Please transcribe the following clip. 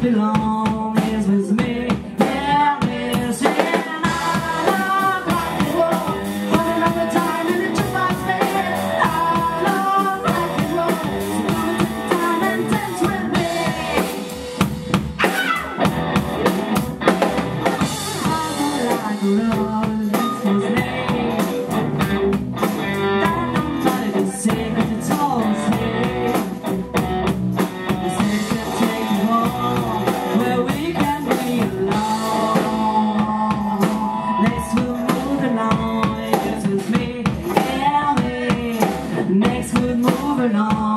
belong. Would